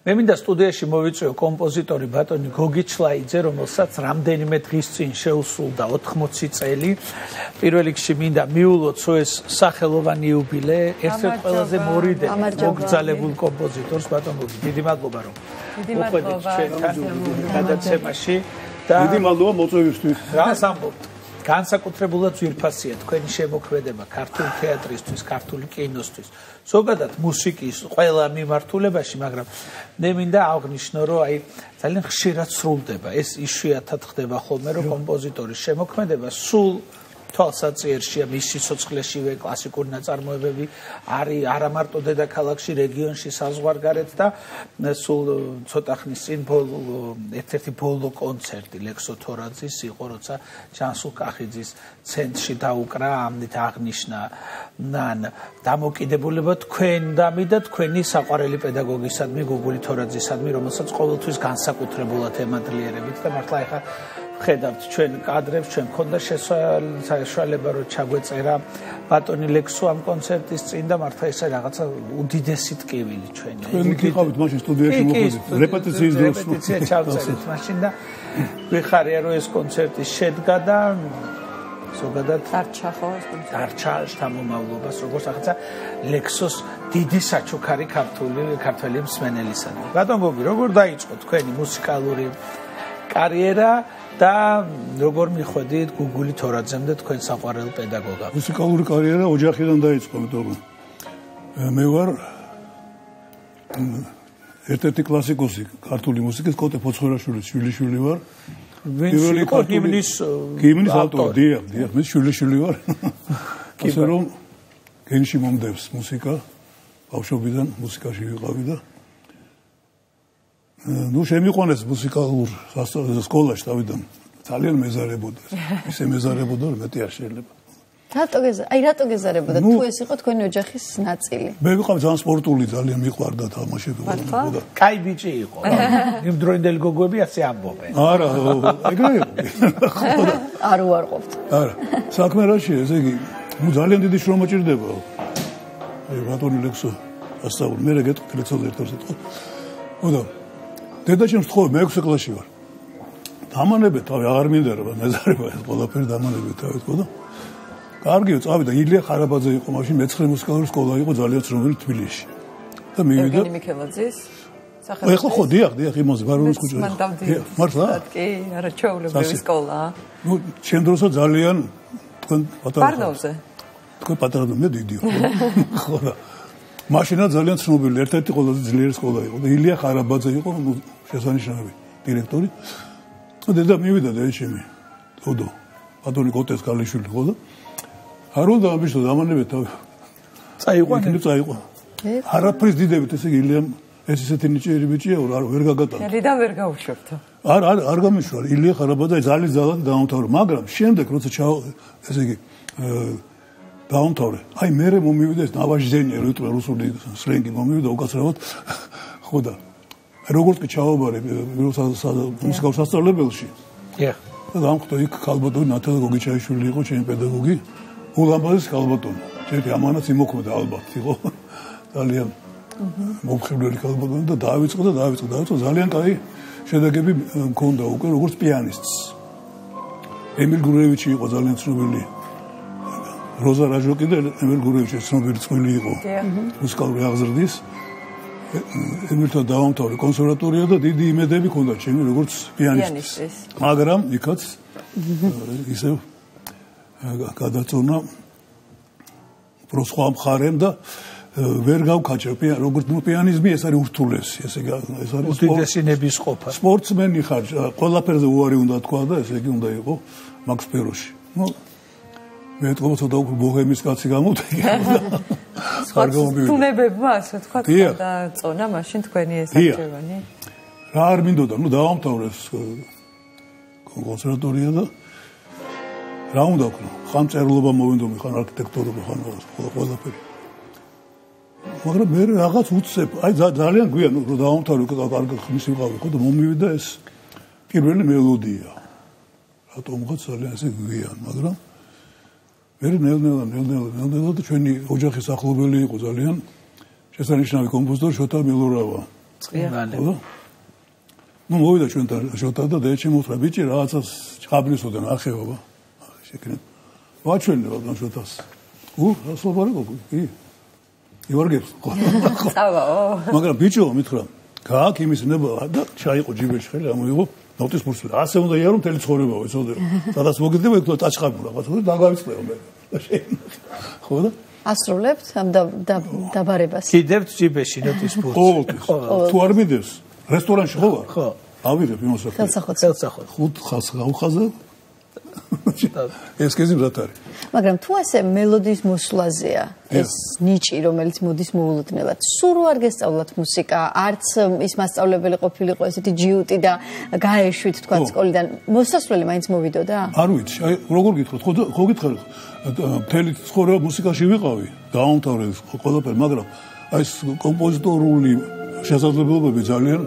მე მინდა სტუდიაში მოვიწვიო კომპოზიტორი ბატონი გოგი ჩლაიძე, რომელსაც რამდენიმე დღის წინ შეუსრულდა 80 წელი. პირველ რიგში მინდა მიულოცო ეს სახელოვანი იუბილე, ერთ-ერთ ყველაზე მორიდე მოგზალებულ კომპოზიტორს ბატონ გოგი. დიდი მადლობა რომ მოყვებით ჩვენთან გადაცემაში და დიდი მადლობა მოწვევისთვის. რა სამბობთ? განსაკუთრებულად ძვირფასია თქვენი შემოქმედება ქართული თეატრისთვის, ქართული კინოსთვის, ზოგადად მუსიკის ყველა მიმართულებაში, მაგრამ მე მინდა აღნიშნო, რომ აი ძალიან ხშირად სრულდება. ეს იშვიათად ხდება ხოლმე, რომ კომპოზიტორის შემოქმედება სულ თვალსაჩინოა მის სიცოცხლეშივე კლასიკური ნაწარმოებები არის არა მარტო დედაქალაქში რეგიონში საზღვარგარეთ და სულ ცოტა ხნის წინ ერთ-ერთი ბოლო კონცერტი ლექსო თორაძის იყო როცა ჯანსულ კახიძის ცენტრში დაუკრა ამით აღნიშნა ნან. დამოკიდებულება თქვენ და მე და თქვენი საყვარელი პედაგოგისადმი გუგული თორაძისადმი რომელსაც ყოველთვის განსაკუთრებულად ემადლიერებით და მართლა ეხა ხედავთ ჩვენ კადრებს, ჩვენ მქონდა შესაძლებლობა რომ ჩაგვეწერა ბატონი ლექსო ამ კონცერტის წინ და მართლა ეს რაღაცა უდიდესი ტკივილი ჩვენი. თქვენ გიყავით მაშინ სტუდიაში მოხდით რეპეტიციის დროს. რეპეტიცია ჩავწერეთ მაშინ და ვიხარია რომ ეს კონცერტი შედგა და ზოგადად დარჩა ხო დარჩა შთამომავლობას როგორც ახლა ლექსოს დიდი საჩუქარი ქართული ქართველი მსმენელისადმი. ბატონ გოგი, როგორ დაიწყო თქვენი მუსიკალური კარიერა? და როგორ მიხვედით გუგული თორაძემდე თქვენ საყვარელ პედაგოგად? მუსიკალური კარიერა ოჯახიდან დაიწყო, მეტყვი. მე ვარ ერთ-ერთი კლასიკოსი ქართული მუსიკის კოტე ფოცხოვაშვილის შვილიშვილი ვარ. პირველი ქართული გიმნის ავტორი, დიახ, დიახ, მე შვილიშვილი ვარ. ასე რომ გენში მომდევს მუსიკა. ბავშვობიდან მუსიკაში ვიყავი და ну შემიყვანეს მუსიკალურ სკოლაში თავიდან ძალიან მეზარებოდა. ისე მეზარებოდა რომ მეტი არ შეიძლება. რატო გეზა აი რატო გეზარებოდა? თუ ეს იყო თქვენი ოჯახის ნაწილი. მე ვიყავ ძალიან სპორტული ძალიან მიყვარდა თამაშები და კაი ბიჭი იყო იმ დროინდელი გოგოები ასე ამბობენ. არა ეგრე არ უარყოფთ. არა. საქმე რაში ესე იგი ნუ ძალიან დიდი შრომა ჭირდება. აი ბატონი ლექსო ასწავლე მე რეგეთ ლექსოზე ერთად სიტყვა ოდა დედაჩემს თხოვე მე 6 კლასში ვარ. დამანებე თავი აღარ მინდა რომ მეზარება ეს ყველაფერი დამანებე თავი თქო და კარგიო წავიდა ილია ხარაბაძე იყო მაშინ მეცხრე მუსიკალური სკოლა იყო ძალიან ცნობილი თბილისში. და მივიდა მიქელაძის სახელმწიფო ეხლა ხო დიახ დიახ იმაზე ბარონის კუჭა. მართლა? კი, არა ჩაულებრივი სკოლაა. ნუ ჩემ დროსო ძალიან თქვენ პატარა. ბარნოვზე. თქვენ პატარა მე დიდი ხო? ხო და მაშინა ძალიან ცნობილი ერთ-ერთი ყველაზე ძლიერი სკოლა იყო ილია ხარაბაძე იყო შესანიშნავი დირექტორი. და მივიდა და ეჩემი. დოდო. ბატონი კოტეს კალიშვილი ხო და არ უნდა ამბიშო დამანებე თავი. წაიყვა ნუ წაიყვა. არაფრის დიდებით ესე იგი ილიამ ეს ისეთი ნიჭიერი ბიჭია არ ვერ გაგატანა. ელიდან ვერ გაუშვებთო. არ არ არ გამიშვა ილია ხარაბაძე ძალიან ძალიან დაუნთავრა მაგრამ შემდეგ როცა ჩაო ესე იგი დაუნთავრე. აი მე მომივიდა ეს ნავაჟზენი რიტმ რუსული სლენგი მომივიდა უკაცრავად. ხო და როგორც კი ჩავაბარე მუსიკალურ სასწავლებელში. დიახ. და გამხდო იქ ქალბატონი ნათალა გოგიჩაიშვილი იყო ჩემი პედაგოგი. ულამბაზის ქალბატონი. ჩემი ამანაც იმოქმედა ალბათ იყო. ძალიან მომხიბლელი ქალბატონი და დაავიწყო და დაავიწყო დაავიწყო ძალიან კაი შედეგები მქონდა უკვე როგორც პიანისტს. ემილ გურევიჩი იყო ძალიან ცნობილი როზა რაჟოკი და ემილ გურევიჩი ცნობილი წვილი იყო. მუსიკალური აღზრდის. ემილთან დაამთავრე კონსერვატორია და დიდი იმედები ჰქონდა ჩემი როგორც პიანისტის. მაგრამ იქაც ისევ გადაწონა პრო სხვა მხარემ და ვერ გავკაჭრე როგორც პიანიზმი ეს არის ურთულესი ესე ეს არის უდიდესი ნებისყოფა სპორტსმენი ხარ ყველაფერზე უარი უნდა თქვა და ესე იგი უნდა იყო მაქს პეროში ნუ მე თქო ცოტა უკვე ბოჰემის კაცი გამოვთეკი. სხვა თუნებებმა ასე თქვა და წონა მაშინ თქვენი ეს არჩევანი. რა არ მინდოდა, ნუ დავამთავრეს კონსერვატორია და რა უნდა ვქნო? ხან წერლობა მოვინდომი, ხან არქიტექტურობა, ხან ყველაფერი. მაგრამ მე რაღაც უცებ, აი ძალიან გვიან რომ დავამთავრე უკვე კარგი ხმის ვიყავი, ხო და მომივიდა ეს პირველი მელოდია. რატომღაც ძალიან ესე გვიან, მაგრამ მე ნელ-ნელა ნელ-ნელა ნელ-ნელა და ჩვენი ოჯახის ახლობელი იყო ძალიან შესანიშნავი კომპოზიტორი შოთა მილურავა წინვალი. ну მოვიდა ჩვენ და შოთა და დეჩი მოთხრა ბიჭი რაღაცას ჩხაბნისოდან ახეობა შეკრე. ვაჩვენე რა შოთას. უ ასლობარი გოგო კი. ივარგებს. წავაო მაგრამ ბიჭო მითხრა გააკ იმის ნება და ჩაიყო ჯიბეში ხელი ამოიღო ნოტის ფურსი ასე უნდა იარო მთელი ცხოვრებაო ეცოდე სადაც მოგიდება იქ დაჭყაბო რაღაც და დაგავიწყდეო მე ხო და ასრულებთ ამ დაბარებას კიდევ ჯიბეში ნოტის ფურსი ხო თუ არ მიდევს რესტორანში ხო ვარ? ხო. ავიღებ იმას ახლა. ხელსახოც. ხელსახოც. ხუთ ხალს გავხაზე. ეს კეზი მზად არის. მაგრამ თუ ასე მელოდიის მოსვლაზეა ეს ნიჭი რომელიც მოდის მოულოდნელად. სულ რო არ გესწავლათ მუსიკა, არც ის მასწავლებელი ყოფილიყო ესეთი ჯიუტი და გაეშვით თქვა სკოლიდან. მოსასვლელი მაინც მოვიდოდა? არ ვიცი, აი როგორ გითხოთ, ხო ხო გითხარ მთელი ცხოვრება მუსიკაში ვიყავი, დაამთავრე ყველაფერი, მაგრამ აი ეს კომპოზიტორული შესაძლებლობები ძალიან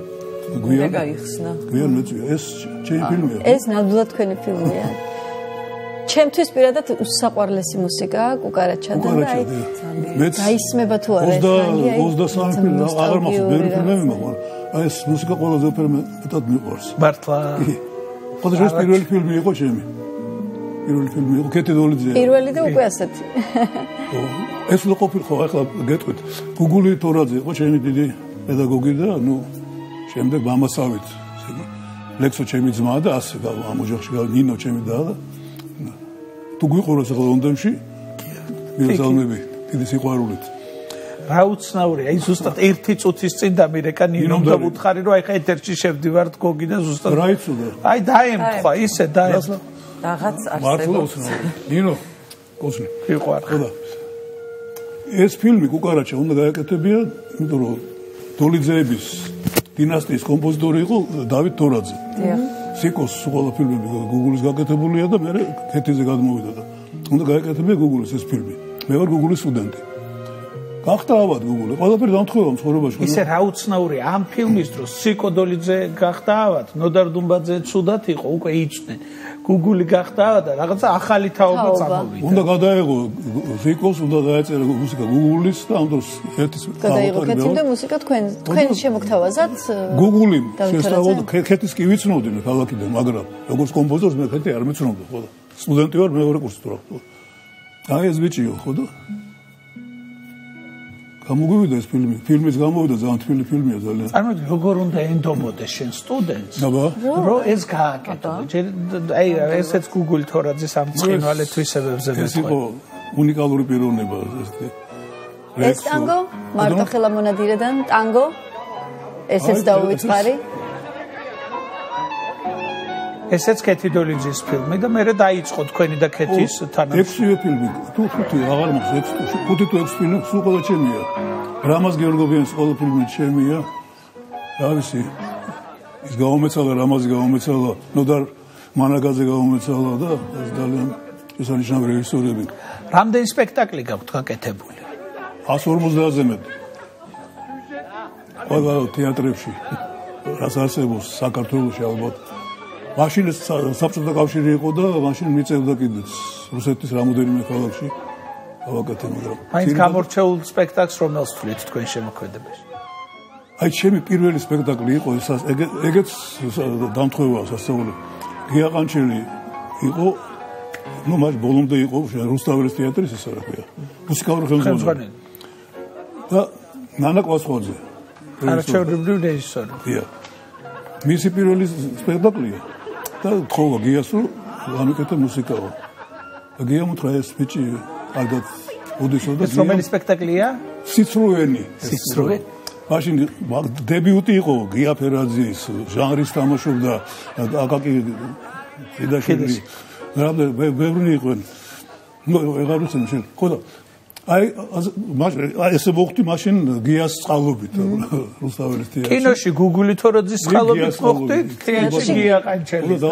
გვიან გაიხსნა. გვიან მეწვია ეს ჩემი ფილმია. ეს ნამდვილად თქვენი ფილმია. ჩემთვის პირადად უსაყვარლესი მუსიკა კუკარაჩადა და აი მეც დაისმება თუ არა ეს 23 ფილმი აღარ მახსოვს ბევრი ფილმები მაქვს აი ეს მუსიკა ყველაზე უფრო მეტად მიყვარს. მართლა ხოდა ეს პირველი ფილმი იყო ჩემი. პირველი ფილმი იყო კეთი დოლიძე პირველი და უკვე ასეთი. ეს უნდა ყოფილიყო ახლა გეტყვით. გუგული თორაძე იყო ჩემი დიდი პედაგოგი და ნუ შემდეგ მამასავით ლექსო ჩემი ძმა და ასე ამ ოჯახში ნინო ჩემი და თუ გიყუროს ახლა ლონდონში? მიზალმები დიდი სიყვარულით. რა უცნაური აი ზუსტად ერთი წუთის წინ დამირეკა ნინომ და უთხარი რომ აი ხა ეთერში შევდივართ გოგი და ზუსტად რა იცოდა? აი დაემთხვა ისე დაემთხვა. რაღაც არსებობს. ნინო კოსმი სიყვარ ხოდა ეს ფილმი კუკარაჩა უნდა გააკეთებია იმიტომ რომ დოლიძეების დინასტიის კომპოზიტორი იყო დავით თორაძე. დიახ. სიკოს ყველა ფილმები Google-ის გაკეთებულია და მე ქეთიზე გადმოვიდა და უნდა გააკეთებია Google-ის ეს ფილმი. მე ვარ Google-ის სტუდენტი. გახდა ავად Google-ი. ყველაფერი დამთხევა ცხოვრებაში. ისე რა უცნაური ამ ფილმის დროს სიკო დოლიძე გახდა ავად, ნოდარ დუმბაძე ცუდად იყო, უკვე იცნენ. გუგული გახდა და რაღაცა ახალი თაობა წამოვიდა. უნდა გადაეღო ზიკოს, უნდა დაეწერა მუსიკა გუგულის და ამ დროს ერთის გადაიღო ქეთი და მუსიკა თქვენ თქვენ შემოგთავაზat გუგული შესწავლოთ ქეთის კი ვიცნობდნენ ქალაქიდან, მაგრამ როგორც კომპოზიტორს მე ქეთი არ მეცნობდი ხო და სტუდენტი ვარ მეორე კურსი თუ რა აი ეს ბიჭიო ხო და გამოგვივიდა ეს ფილმი. ფილმის გამოვიდა ძალიან თბილი ფილმია ძალიან. წარმოიდგინე როგორ უნდა ენდობოდეს შენ სტუდენტს. აბა. რო ეს გააკეთო. აი ესეც Google თორაძის ამ წინვალე თვისებებზე მეტყვი. ეს იყო უნიკალური პიროვნება ეს ეს ტანგო მარტო ხელამონადირედან ტანგო ესეც დაუვიწყარი. ესეც კეთი დოლიძის ფილმი და მე დაიწყო თქვენი და კეთის თანაც. ექვსივე ფილმი, თუ ხუთი აღარ მაქვს, ექვსი, ხუთი თუ ექვსი ფილმი სულ ყველა ჩემია. რამაზ გეორგოვიანის ყველა ფილმი ჩემია. რა ვიცი. ის გაუმეცალა რამაზი გაუმეცალა, ნოდარ მანაგაძე გაუმეცალა და ეს ძალიან შესანიშნავი რეჟისორები. რამდენი სპექტაკლი გაქვთ გაკეთებული? 150-ზე მეტი. ყველა თეატრებში. რას არსებობს საქართველოს ალბათ მაშინ საბჭოთა კავშირი იყო და მაშინ მიწევდა კიდეც რუსეთის რამოდენიმე ქალაქში გავაკეთე მაგრამ მაინც გამორჩეულ სპექტაკლს რომელს თვლით თქვენ შემოქმედებაში აი ჩემი პირველი სპექტაკლი იყო ეს ეგეც დამთხევა სასწაული გიაყანჩელი იყო ну маш ბოლომდე იყო რუსთავის თეატრის ეს რა ქვია მუსიკალური ხელმძღვანელი და ნანა კვასხოძე არჩევნებრივი რეჟისორი დიახ მისი პირველი სპექტაკლია და თხოვა გიას რომ ამიკეთე მუსიკაო. და გია მოთხრა ეს ბიჭი კარგად უდისო და ეს რომელი სპექტაკლია? სიცრუენი. სიცრუე. მაშინ დებიუტი იყო გია ფერაძის ჟანრის თამაშობდა აკაკი ხიდაშელი. რამე ბევრი იყვნენ. ნუ ეგარ უცენ შენ. ხო და აი ესე მოხდი მაშინ გიას წყალობით რუსთაველის თეატრში. კინოში გუგული თოროძის წყალობით მოხდი თეატრში გია ყანჩელი და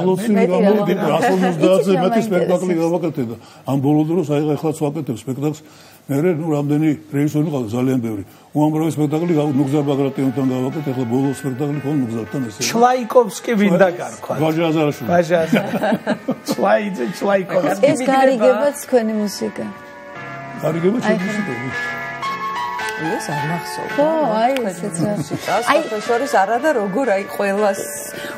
გამოდი 150-ზე მეტი სპექტაკლი გავაკეთე და ამ ბოლო დროს აი ახლაც ვაკეთებ სპექტაკლს. მე ნუ რამდენი რეჟისორი ყავდა ძალიან ბევრი. უამრავი სპექტაკლი ნუგზარ ბაგრატიონთან გავაკეთე ახლა ბოლო სპექტაკლი ხო ნუგზართან ესე. ჩლაიკოვსკი ვინდა გარქვა? ვაჟა აზარაშვილი ვაჟა ჩლაიძე ჩლაიკოვსკი ეს გარიგებაც თქვენი მუსიკა გარიგება ჩემს ეს არ მახსოვს. ხო, აი ესეც რა. აი პროფესორის არა და როგორ აი ყოველას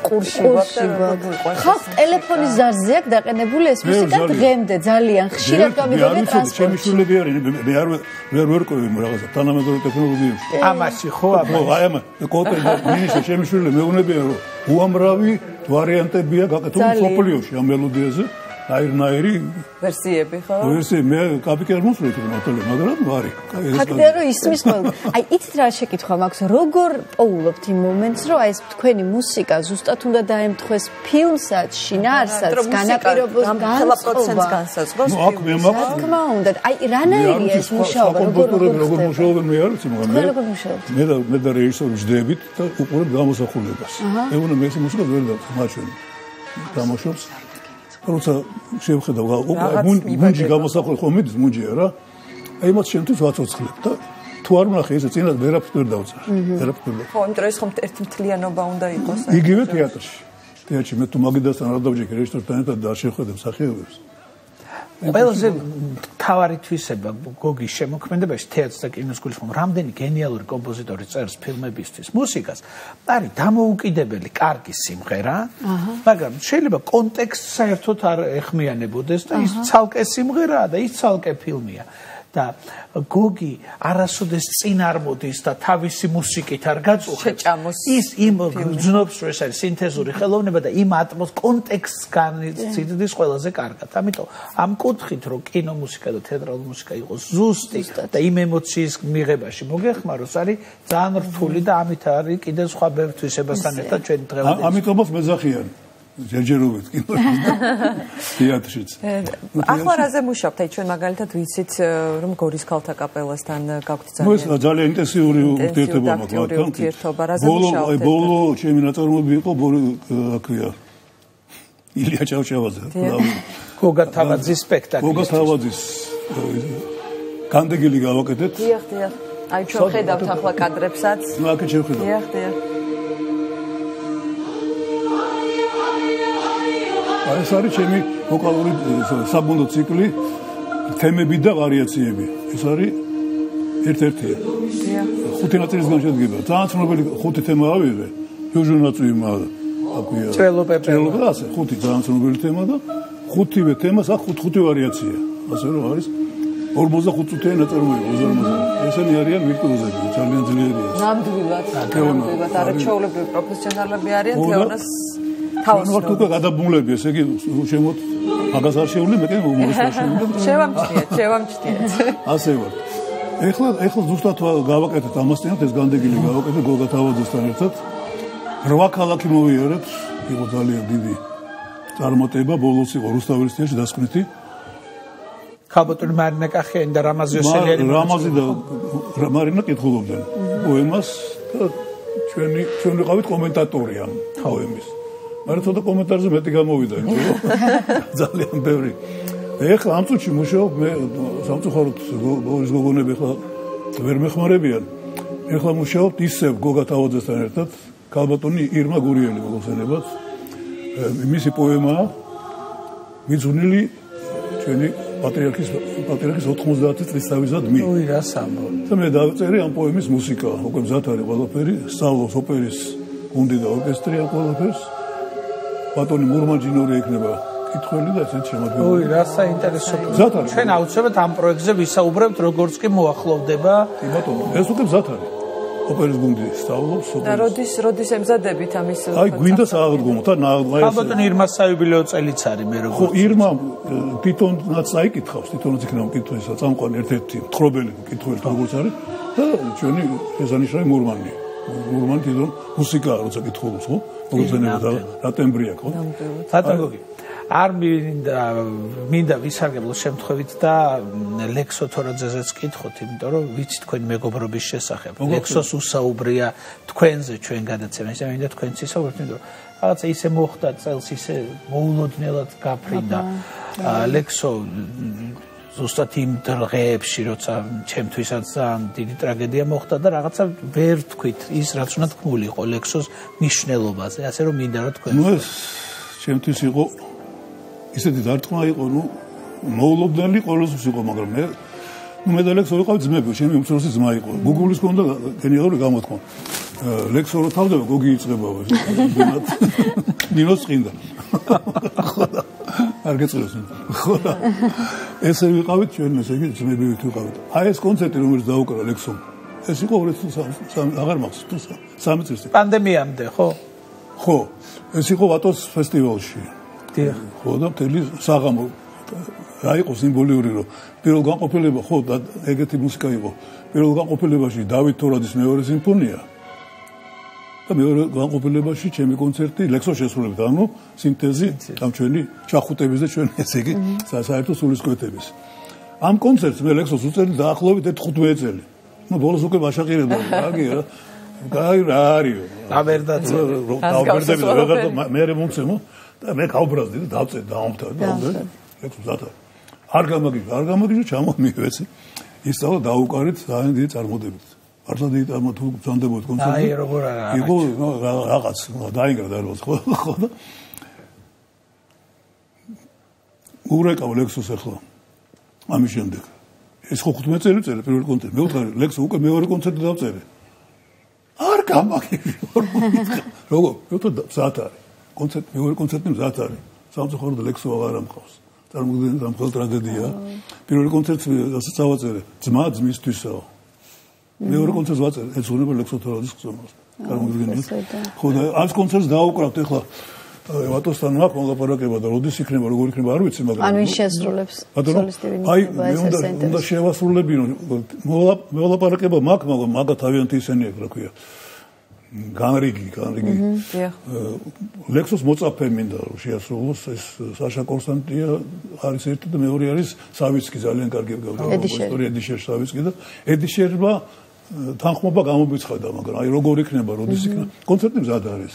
ყურში გვაქვს. ხო, ტელეფონის ზარზე აქვს დაყენებული ეს მუსიკა დღემდე ძალიან ხშირად გამიგონე ტრანსპორტში. ჩემი შვილები არიან, მე არ ვერ ვერ ყოდი რაღაცა თანამედროვე ტექნოლოგიებში. ამაში ხო, ამაში. აი ამ კოპე მინიშა ჩემი შვილები მეუბნებიან რომ უამრავი ვარიანტებია გაკეთებული სოფლიოში ამ მელოდიაზე. აირნაირი ვერსიები ხო? ვერსი მე კაპიკერ მოსვლით მათოლე, მაგრამ ვარი. ფაქტია რომ ისმის ყველა. აი იცით რა შეკითხვა მაქვს, როგორ პოულობთ იმ მომენტს, რომ აი ეს თქვენი მუსიკა ზუსტად უნდა დაემთხოს ფილმსაც, შინაარსაც, განაპირობოს განსხვავებას განსაზღვროს. ნუ აქ მე მაქვს. რა თქმა უნდა, აი რანაირია ეს მუშაობა, როგორ როგორ მუშაობენ მე არ ვიცი, მაგრამ მე როგორ მუშაობთ? მე და მე და რეჟისორი ვждებით და უყურებ გამოსახულებას. მე უნდა მე ეს მუსიკა ვერ დავხმაჩვენ. გამოშობს როცა შევხედავ მუნჯი გამოსახული ხომ მიდის მუნჯია რა? აი მათ შემთხვევით ვაცოცხლებ და თუ არ ვნახე ესე წინათ ვერაფერს ვერ დავწერ ვერაფერს ვერ ხო იმიტომ ეს ხომ ერთი მთლიანობა უნდა იყოს იგივე თეატრში. თეატრში მე თუ მაგიდასთან არ დავჯექი რეჟისორთან ერთად და შევხედებ სახეობებს ყველაზე თავარი თვისება გოგის შემოქმედებაში თეატრს და კინოს გულისხმობ რამდენი გენიალური კომპოზიტორი წერს ფილმებისთვის მუსიკას არის დამოუკიდებელი კარგი სიმღერა მაგრამ შეიძლება კონტექსტ საერთოდ არ ეხმიანებოდეს და ის ცალკე სიმღერაა და ის ცალკე ფილმია და გოგი არასოდეს წინ არ მოდის და თავისი მუსიკით არ გაწუხებს ის იმ გძნობს რომ ეს არის სინთეზური ხელოვნება და იმ ატმოს კონტექსტს განიცდის ყველაზე კარგად. ამიტომ ამ კუთხით რომ კინო მუსიკა და თეატრალური მუსიკა იყოს ზუსტი და იმ ემოციის მიღებაში მოგეხმაროს არის ძალიან რთული და ამით არის კიდე სხვა ბევრ თვისებასთან ერთად ჩვენ დღევანდელი ამიტომაც მეძახიან ჯერჯერობით თეატრშიც. ახლა რაზე მუშაობთ? აი ჩვენ მაგალითად ვიცით რომ გორის ქალთა კაპელასთან გაგვთ ძალიან. ნუ ეს ძალიან ინტენსიური ურთიერთობა მაქვს. ურთიერთობა რაზე მუშაობთ? ბოლო აი ბოლო ჩემი ნაწარმოები იყო აქვია. ილია ჩავშავაძე. გოგა თავაძის სპექტაკლი. გოგა თავაძის განდეგილი გავაკეთეთ. დიახ, დიახ. აი ჩვენ ხედავთ ახლა კადრებსაც. ნუ აქ შევხედავ. დიახ, დიახ. ეს არის ჩემი ვოკალური საბუნდო ციკლი. თემები და ვარიაციები. ეს არის ერთ-ერთი. ხუთი ნაწილისგან შედგება ძალიან ცნობილი ხუთი თემა ავიღე ჯუჟუნაწვიმა აკვია ტრელოპეპე ტრელოპე ასე ხუთი ძალიან ცნობილი თემა და ხუთივე თემას აქვს ხუთი ვარიაცია. ასე რომ არის 45 წუთიანი ნაწარმოები 50 ესენი არიან ვირტუოზები ძალიან ძლიერია ნამდვილად ნამდვილად არაჩვეულებრივი პროფესიონალები არიან თეონას თავს ვართ უკვე გადაბმულები ესე იგი შემოთ მაგას არ შეუძლი მე კიდე უმორის არ შეუძლი შევამჩნიეთ შევამჩნიეთ. ასე ვარ. ეხლა ეხლა ზუსტად გავაკეთეთ ამასთანაც ეს განდეგილი გავაკეთე გოგა თავაძესთან ერთად. რვა ქალაქი მოვიარეთ. იყო ძალიან დიდი წარმოტება ბოლოს იყო რუსთავის თეატრში დასკვნითი. ქაბოტური მარინა კახიანი და რამაზი ოსელიანი რამაზი და მარინა კითხულობდნენ. პოემას და ჩვენი ჩვენ ვიყავით კომენტატორი ამ პოემის მაგრამ თუნდაც კომენტარზე მეტი გამოვიდა იმიტომ ძალიან ბევრი ეხლა ამ წუთში მუშაობ მე სამწუხაროდ გოგონის გოგონები ეხლა ვერ მეხმარებიან ეხლა მუშაობ ისევ გოგა თავაძესთან ერთად კალბატონი ირმა გურიელი მოგხსენებათ მისი პოემა მიზუნილი ჩვენი პატრიარქის პატრიარქის 90 წლის თავისადმი. ოი რა სამბო. და მე დავწერე ამ პოემის მუსიკა, უკვე მზად არის ყველაფერი, სწავლობს ოპერის გუნდი და ორკესტრი ამ ყველაფერს. ბატონი მურმანჯინორი ექნება კითხველი და ესეც შემოგვიყვება. ოი, რა საინტერესო. ჩვენ აუცილებლად ამ პროექტზე ვისაუბრებთ, როგორც კი მოახლოვდება. კი ბატონო, ეს უკვე მზად არის. ოპერის გუნდი სწავლობს ოპერას. და როდის როდის ემზადებით ამის აი გვინდა სააღდგომო და ნააღდგომო. ბატონი ირმა საიუბილეო წელიც არის მე როგორ. ხო, ირმა თვითონაც აიკითხავს, თვითონაც იქნება მკითხველისა, წამყვანი ერთ-ერთი მთხრობელი მკითხველი როგორც არის და ჩვენი ესანიშნავი მურმანი. მურმანი თვითონ მუსიკაა, როცა კითხულობს, ხო? მოგზენება და რატემბრია ხო? ბატონო არ მინდა მინდა ვისარგებლო შემთხვევით და ლექსო თორაძეზეც კითხოთ, იმიტომ რომ ვიცი თქვენი მეგობრობის შესახებ. ლექსოს უსაუბრია თქვენზე ჩვენ გადაცემა, ისე მინდა თქვენც ისაუბროთ, იმიტომ რომ რაღაცა ისე მოხდა წელს ისე მოულოდნელად გაფრინდა. ლექსო ზუსტად იმ დღეებში, როცა ჩემთვისაც ძალიან დიდი ტრაგედია მოხდა და რაღაცა ვერ თქვით ის რაც უნდა თქმული იყო ლექსოს მნიშვნელობაზე, ასე რომ მინდა რომ თქვენ. ნუ ეს ჩემთვის იყო ისეთი დარტყმა იყო, ნუ მოულოდნელი ყოველთვის იყო, მაგრამ მე ну მე და ლექსო ვიყავ ძმები, ჩემი უმცროსი ძმა იყო. გუგულის კონდა გენიალური გამოთქმა. ლექსო რო თავდება გოგი იწება. ნინოს წინდა. არ გეწევს. ხო ესე ვიყავით ჩვენ ესე იგი ძმები ვიყავით. აი ეს კონცერტი რომელიც დაუკრა ლექსომ. ეს იყო 2003 აღარ მახსოვს თუ სამი წელს. პანდემიამდე, ხო? ხო. ეს იყო ვატოს ფესტივალში. დიახ. ხო და მთელი საღამო რა იყო სიმბოლიური რომ პირველ განყოფილება ხო და ეგეთი მუსიკა იყო. პირველ განყოფილებაში დავით თორაძის მეორე სიმფონია. და მეორე განყოფილებაში ჩემი კონცერტი ლექსო შესრულებით, ანუ სინთეზი ამ ჩვენი ჩახუტების და ჩვენი ესე იგი საერთო სულისკვეთების. ამ კონცერტს მე ლექსოს უწევდი დაახლოებით 15 წელი. ну ბოლოს უკვე ვაშაყირებდა. რაგი რა გაი რა არისო? დაბერდაც დაბერდები ვეღარ მე მე მომცემო და მე გავბრაზდი და დავწე დაამთა და ეს ზათა. არ გამაგი არ გამაგი ჩამომივეცი ისწავლა დაუკარეთ ძალიან დიდი წარმოდებით არცა დიდი წარმო თუ ბრძანდებოდ კონცერტი აი როგორ არა იყო რაღაც დაინგრა და როს ხო ხო და ურეკავ ლექსოს ახლა ამის შემდეგ ეს ხო 15 წელი წერე პირველ კონცერტს. მე ვთქარი, ლექსო უკვე მეორე კონცერტი დავწერე. არ გამაგირი. როგორ? მე ვთქარი, ზათ არის. კონცერტი მეორე კონცერტი ზათ არის. სამწუხაროდ ლექსო აღარ ამყავს. წარმოგიდგენთ ამ ხოლ ტრაგედია. პირველ კონცერტს რასაც ავაწერე, ძმა ძმისთვისაო. მეორე კონცერტს ვაწერე, ეს უნება ლექსო თორადის ხსოვნას. წარმოგიდგენთ? ხო და ამ კონცერტს დაუკრავთ ახლა ვატოსთან მაქვს მოლაპარაკება და როდის იქნება როგორ იქნება არ ვიცი მაგრამ ანუ ის შესრულებს სოლისტივი აი მე უნდა უნდა შევასრულებინო მოლაპარაკება მაქვს მაგრამ მაგა თავიანთი ისენი ეგ რა ქვია. განრიგი განრიგი. ლექსოს მოწაფე მინდა რომ შეასრულოს ეს საშა კონსტანტია არის ერთი და მეორე არის სავიცკი ძალიან კარგი კომპოზიტორი ედიშერ სავიცკი და ედიშერმა თანხმობა გამომიცხადა მაგრამ აი როგორ იქნება როდის იქნება კონცერტი მზად არის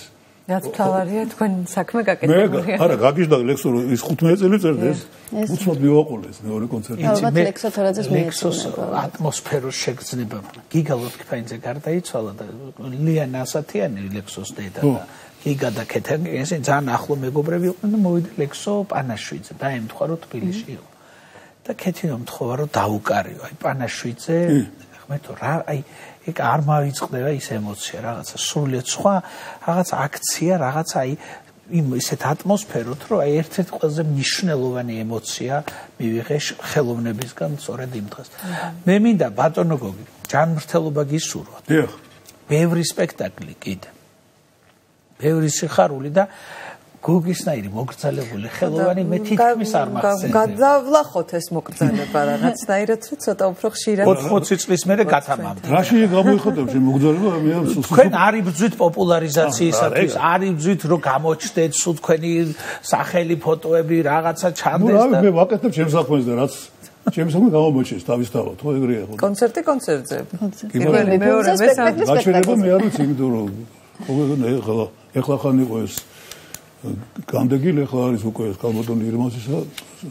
რაც თავარია თქვენ საქმე გაკეთებულია. მე არა, გაგიჟდა ლექსო ის 15 წელი წერდა ეს. უცბად მივაყოლეს მეორე კონცერტი. ალბათ ლექსო თორაძეს ლექსოს ატმოსფეროს შეგრძნება. გიგა ლოტკიფაინზე გარდაიცვალა და ლიან ასათიანი ლექსოს დედა და გიგა და კეთენი ესე ძალიან ახლო მეგობრები იყვნენ და მოვიდა ლექსო პანაშვიძე და ემთხვა რომ თბილისში იყო. და კეთინო მთხოვა რომ დაუკარიო აი პანაშვიძე მე თო რა აი ეგ არ მავიწყდება ის ემოცია რაღაცა სრულიად სხვა რაღაც აქცია რაღაცა აი იმ ისეთ ატმოსფეროთ რომ აი ერთ-ერთი ყველაზე მნიშვნელოვანი ემოცია მივიღე ხელოვნებისგან სწორედ იმ დღეს. მე მინდა ბატონო გოგი ჯანმრთელობა გისურვოთ. დიახ. ბევრი სპექტაკლი კიდე. ბევრი სიხარული და გოგისნაირი მოგრძალებული ხელოვანი მე თითქმის არ მახსენდება. გადავლახოთ ეს მოგრძალება რაღაცნაირად რომ ცოტა უფრო ხშირად? 80 წლის მერე გათამამთ. რაში გამოიხატებ შე მოგრძალება მე ამ სულ თქვენ არი ბძვით პოპულარიზაციისათვის, არი ბძვით რომ გამოჩნდეთ სულ თქვენი სახელი ფოტოები რაღაცა ჩანდეს და მე ვაკეთებ ჩემს საქმეს და რაც ჩემს საქმე გამოჩენს თავისთავად ხო ეგრეა ხო? კონცერტი კონცერტზე. პირველი მეორე მესამე გაჩერება მე არ ვიცი იმიტომ რომ ხო ეხლა ხან იყო ეს გამდაგილი ახლა არის უკვე ეს კალბოტონი ირმოსისა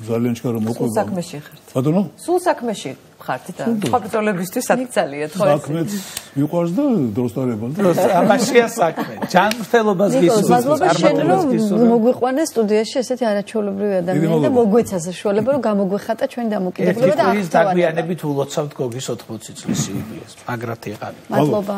ძალიან ჩქარო მოყვება. სულ საქმეში ხართ. ბატონო? სულ საქმეში ხართ და ხაბიტოლებისთვის აკცალია თქო ეს. საქმეც მიყვარს და დროსტარება და ამაშია საქმე. ჯანმრთელობას გისურვებს. წარმატებას გისურვებს. მოგვიყვანე სტუდიაში ესეთი არაჩვეულებრივი ადამიანი და მოგვეცა საშუალება რომ გამოგვეხატა ჩვენ დამოკიდებულება და ახლა ის დაგვიანებით ულოცავთ გოგის 80 წლის იუბილეს. მაგრად იყავი. მადლობა.